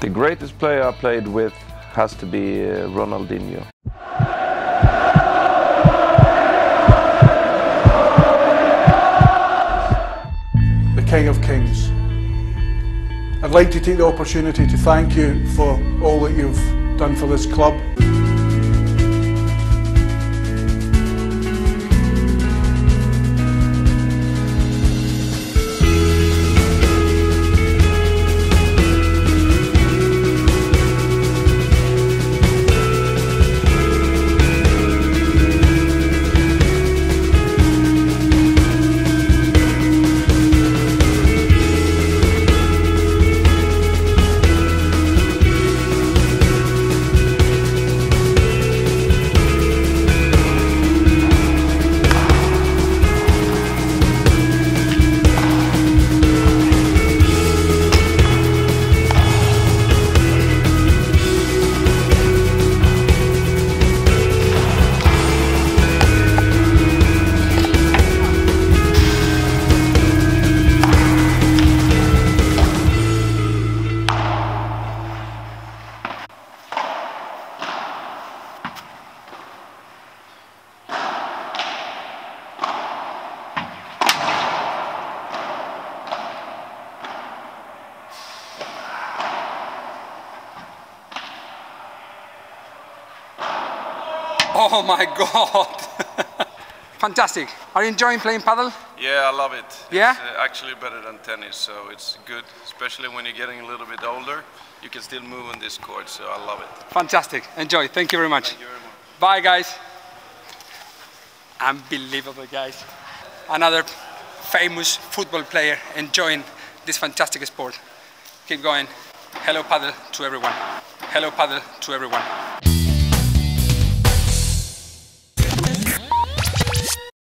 The greatest player I played with has to be uh, Ronaldinho. the King of Kings. I'd like to take the opportunity to thank you for all that you've done for this club. Oh my God! Fantastic. Are you enjoying playing padel? Yeah, I love it. Yeah? It's uh, actually better than tennis, so it's good, especially when you're getting a little bit older. You can still move on this court, so I love it. Fantastic. Enjoy. Thank you very much. Thank you very much. Bye, guys. Unbelievable, guys. Another famous football player enjoying this fantastic sport. Keep going. Hello, Padel to everyone. Hello, Padel to everyone.